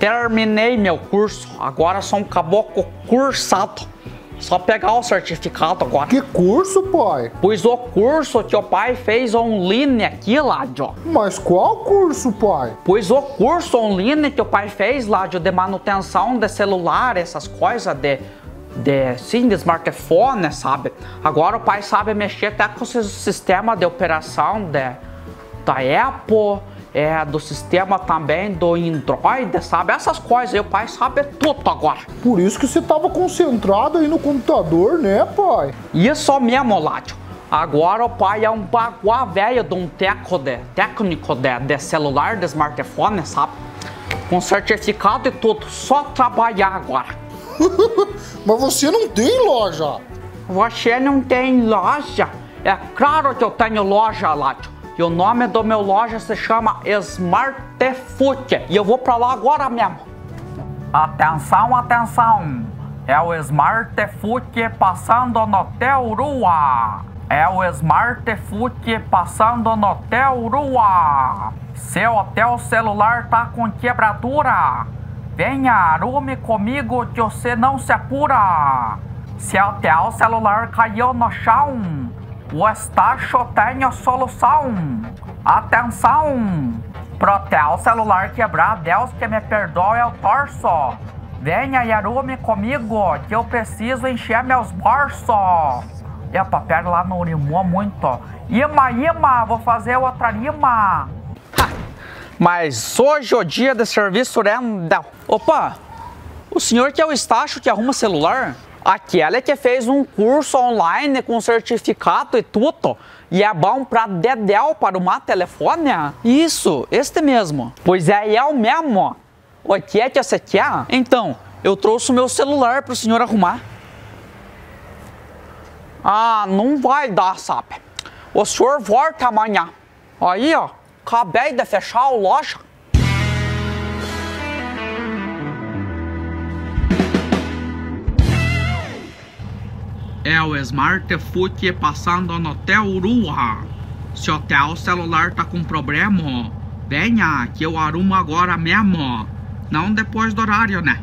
Terminei meu curso, agora sou um caboclo cursado. Só pegar o certificado agora. Que curso, pai? Pois o curso que o pai fez online aqui, Ládio. Mas qual curso, pai? Pois o curso online que o pai fez, Ládio, de manutenção de celular, essas coisas de de, sim, de smartphone, sabe? Agora o pai sabe mexer até com o sistema de operação de, da Apple, é, do sistema também do Android, sabe? Essas coisas aí, o pai sabe tudo agora. Por isso que você estava concentrado aí no computador, né, pai? Isso mesmo, Ládio. Agora o pai é um baguá velho de um teco de, técnico de, de celular, de smartphone, sabe? Com certificado e tudo, só trabalhar agora. Mas você não tem loja. Você não tem loja? É claro que eu tenho loja, Ládio. E o nome do meu loja se chama Smart Food. E eu vou pra lá agora mesmo. Atenção, atenção. É o Smart Food passando no teu rua. É o Smart Food passando no teu rua. Seu teu celular tá com quebradura. Venha, arume comigo que você não se apura. Se até o celular caiu no chão, o Estacho tem a solução. Atenção! Pro teu celular quebrar, Deus que me perdoe, eu torço. Venha arume comigo que eu preciso encher meus bolsos. Epa, pera lá, não rimou muito. Ima, ima, vou fazer outra rima. Mas hoje é o dia de serviço rental. Opa, o senhor que é o Estácio que arruma celular? Aquela que fez um curso online com certificado e tudo. E é bom para dedéu para uma telefone? Isso, este mesmo. Pois é, é o mesmo. O que é que você quer? Então, eu trouxe o meu celular para o senhor arrumar. Ah, não vai dar, sabe? O senhor volta amanhã. Aí, ó. Acabei de fechar a loja. É o Smart Foot passando no teu rua. Se o teu celular tá com problema, venha que eu arrumo agora mesmo. Não depois do horário, né?